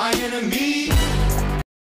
my enemy.